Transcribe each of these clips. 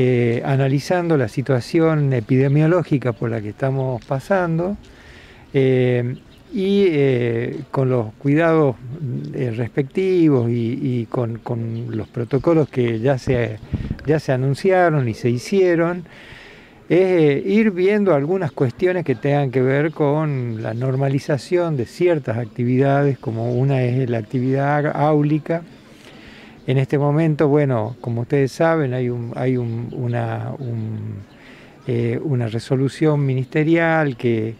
eh, analizando la situación epidemiológica por la que estamos pasando eh, y eh, con los cuidados respectivos y, con, los protocolos que ya se, ya se anunciaron y se hicieron, es ir viendo algunas cuestiones que tengan que ver con la normalización de ciertas actividades, como una es la actividad áulica, en este momento, bueno, como ustedes saben, hay, eh, una resolución ministerial que,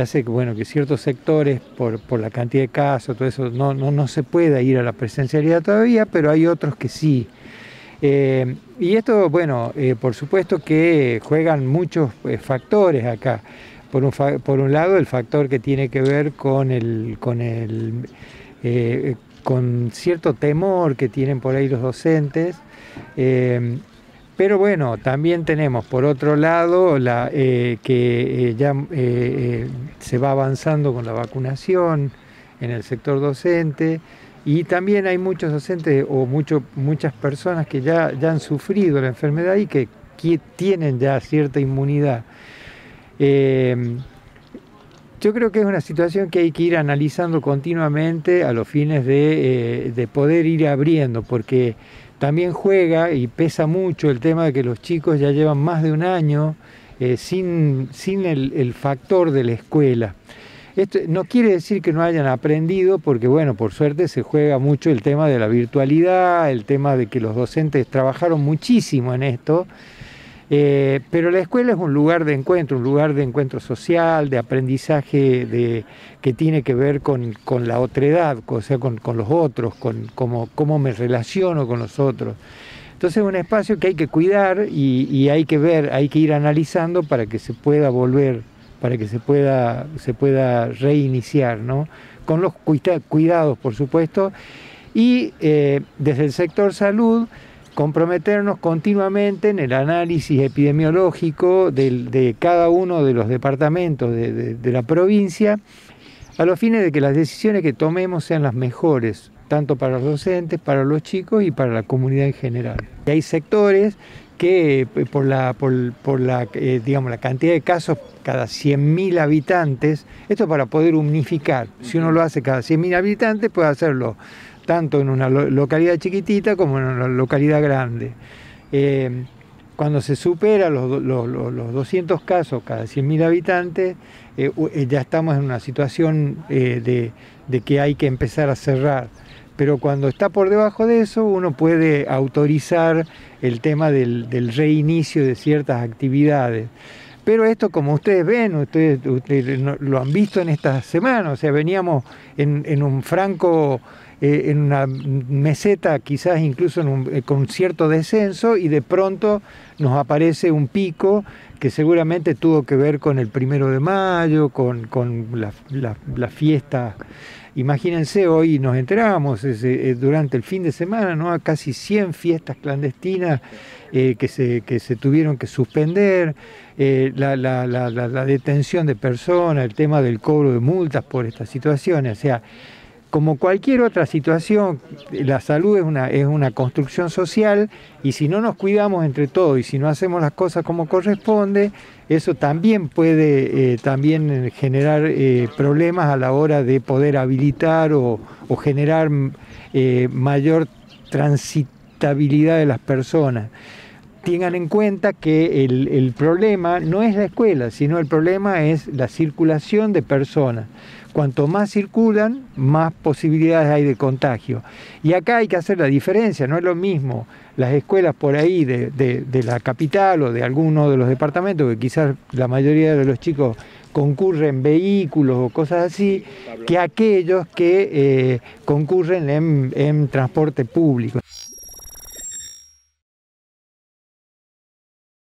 hace que, bueno, que ciertos sectores, por, la cantidad de casos, todo eso, no, no, se pueda ir a la presencialidad todavía, pero hay otros que sí. Eh, y esto, bueno, eh, por supuesto que juegan muchos factores acá. Por un, por un lado, el factor que tiene que ver con el, con el con cierto temor que tienen por ahí los docentes. Eh, pero bueno, también tenemos por otro lado la, eh, que eh, ya se va avanzando con la vacunación en el sector docente y también hay muchos docentes o muchas personas que ya han sufrido la enfermedad y que, tienen ya cierta inmunidad. Yo creo que es una situación que hay que ir analizando continuamente a los fines de, eh, poder ir abriendo, porque también juega y pesa mucho el tema de que los chicos ya llevan más de un año eh, sin, sin el, factor de la escuela. Esto no quiere decir que no hayan aprendido, porque bueno, por suerte se juega mucho el tema de la virtualidad, el tema de que los docentes trabajaron muchísimo en esto eh, pero la escuela es un lugar de encuentro, un lugar de encuentro social, de aprendizaje de, que tiene que ver con, la otredad, o sea, con, los otros, con cómo, me relaciono con los otros. Entonces es un espacio que hay que cuidar y, hay que ver, hay que ir analizando para que se pueda volver, para que se pueda, se pueda reiniciar, ¿no? Con los cuidados, por supuesto. Y eh, desde el sector salud, comprometernos continuamente en el análisis epidemiológico de, cada uno de los departamentos de, la provincia, a los fines de que las decisiones que tomemos sean las mejores, tanto para los docentes, para los chicos y para la comunidad en general. Y hay sectores que eh, por la, eh, digamos, la cantidad de casos cada 100.000 habitantes, esto para poder unificar, si uno lo hace cada 100.000 habitantes puede hacerlo tanto en una localidad chiquitita como en una localidad grande. Eh, cuando se supera los, 200 casos cada 100.000 habitantes, eh, eh, ya estamos en una situación de, que hay que empezar a cerrar. Pero cuando está por debajo de eso, uno puede autorizar el tema del, reinicio de ciertas actividades. Pero esto, como ustedes ven, ustedes, lo han visto en esta semana, o sea, veníamos en, en un franco eh, en una meseta, quizás incluso eh, con cierto descenso, y de pronto nos aparece un pico que seguramente tuvo que ver con el primero de mayo, con, la, fiesta. Imagínense, hoy nos enteramos eh, durante el fin de semana, ¿no? casi 100 fiestas clandestinas que, se, que se tuvieron que suspender, la, la, detención de personas, el tema del cobro de multas por estas situaciones. O sea, como cualquier otra situación, la salud es una, es una construcción social y si no nos cuidamos entre todos y si no hacemos las cosas como corresponde, eso también puede eh, también generar eh, problemas a la hora de poder habilitar o, generar eh, mayor transitabilidad de las personas. Tengan en cuenta que el, el problema no es la escuela, sino el problema es la circulación de personas. Cuanto más circulan, más posibilidades hay de contagio. Y acá hay que hacer la diferencia, no es lo mismo las escuelas por ahí de, la capital o de alguno de los departamentos, que quizás la mayoría de los chicos concurren vehículos o cosas así, que aquellos que eh, concurren en transporte público.